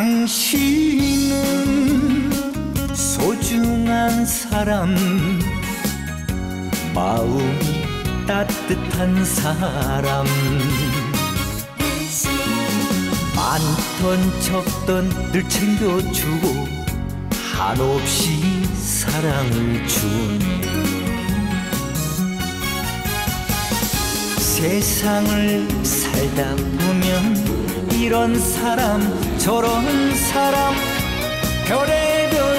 당신은 소중한 사람 마음이 따뜻한 사람. 많던 적던 늘 챙겨주고 한없이 사랑을 준 세상을 살다 보면 이런 사람 저런 사람. 별의별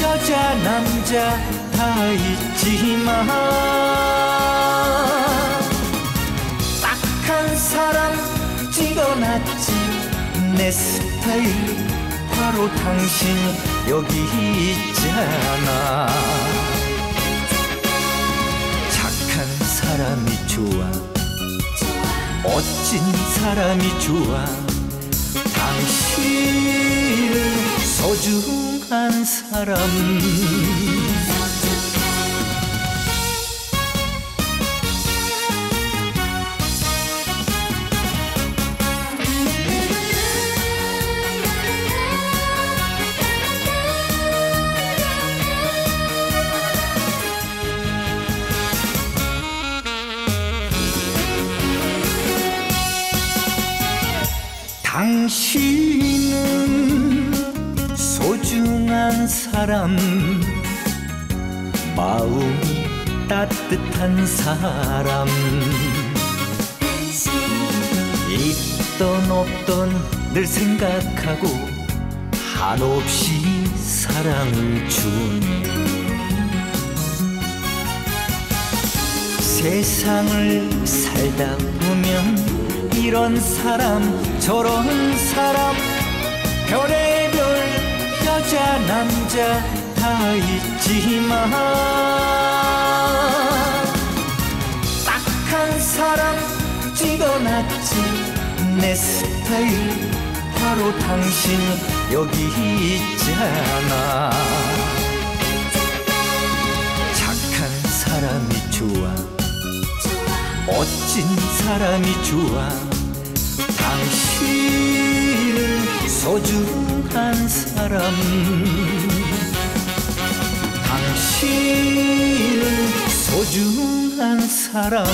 여자 남자 다 있지만 딱 한 사람 찍어놨지. 내 스타일 바로 당신 여기 있잖아. 착한 사람이 좋아 멋진 사람이 좋아. 당신은 소중한 사람 당신은 소중한 사람 마음이 따뜻한 사람. 있던 없던 늘 생각하고 한없이 사랑을 준 세상을 살다 보면 이런 사람 저런 별의별 여자 남자 다 있지만 딱 한 사람 찍어놨지. 내 스타일 바로 당신 여기 있잖아. 착한 사람이 좋아. 멋진 사람이 좋아 소중한 사람. 당신은 소중한 사람